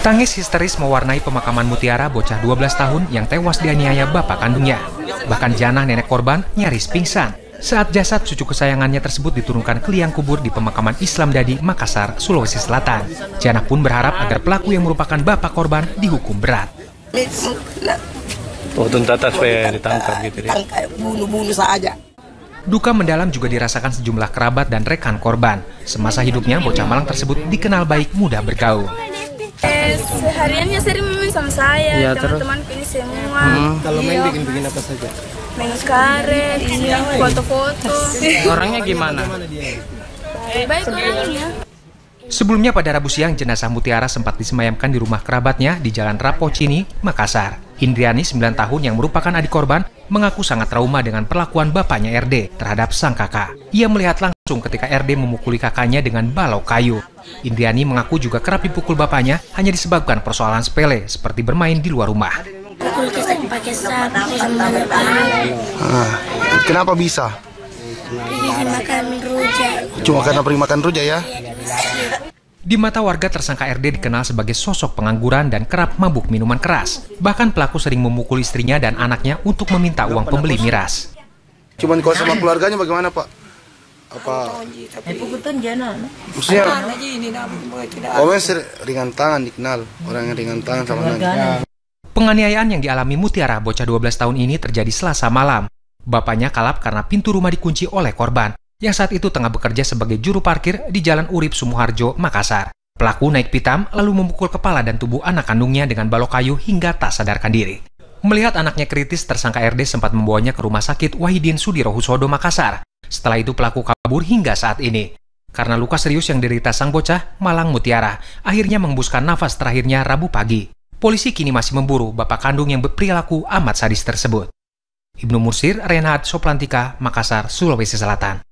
Tangis histeris mewarnai pemakaman Mutiara bocah 12 tahun yang tewas dianiaya bapak kandungnya. Bahkan Janah nenek korban nyaris pingsan saat jasad cucu kesayangannya tersebut diturunkan ke liang kubur di pemakaman Islam Dadi, Makassar, Sulawesi Selatan. Janah pun berharap agar pelaku yang merupakan bapak korban dihukum berat. Oh, tuntatan supaya ditangkap gitu ya. bunuh-bunuh saja. Duka mendalam juga dirasakan sejumlah kerabat dan rekan korban. Semasa hidupnya, bocah malang tersebut dikenal baik mudah bergaul. Eh, sehariannya sering main sama saya, Ya, teman-teman ini semua. Kalau main Iya, bikin-bikin apa saja? main karet, iya, foto-foto. Orangnya gimana? Baik orangnya. Sebelumnya pada Rabu siang, jenazah Mutiara sempat disemayamkan di rumah kerabatnya di Jalan Rapocini, Makassar. Indriani, 9 tahun yang merupakan adik korban, mengaku sangat trauma dengan perlakuan bapaknya RD terhadap sang kakak. Ia melihat langsung ketika RD memukuli kakaknya dengan balau kayu. Indriani mengaku juga kerap dipukul bapaknya hanya disebabkan persoalan sepele seperti bermain di luar rumah. Pukul kita pakai sapu sama depan, Ah, kenapa bisa? makan rujak. Cuma karena pergi makan rujak ya? Di mata warga tersangka RD dikenal sebagai sosok pengangguran dan kerap mabuk minuman keras. Bahkan pelaku sering memukul istrinya dan anaknya untuk meminta uang pembeli miras. Cuman kalau sama keluarganya bagaimana Pak? Apa? Maksudnya, ser- ringan tangan dikenal. Orang yang ringan tangan sama nangis. Penganiayaan yang dialami Mutiara, bocah 12 tahun ini terjadi selasa malam. Bapaknya kalap karena pintu rumah dikunci oleh korban, yang saat itu tengah bekerja sebagai juru parkir di Jalan Urip Sumoharjo, Makassar. Pelaku naik pitam lalu memukul kepala dan tubuh anak kandungnya dengan balok kayu hingga tak sadarkan diri. Melihat anaknya kritis, tersangka RD sempat membawanya ke rumah sakit Wahidin Sudiro Husodo, Makassar. Setelah itu pelaku kabur hingga saat ini. Karena luka serius yang derita sang bocah, Malang Mutiara akhirnya mengembuskan nafas terakhirnya Rabu pagi. Polisi kini masih memburu bapak kandung yang berperilaku amat sadis tersebut. Ibnu Mursir, Renat Soplantika, Makassar, Sulawesi Selatan.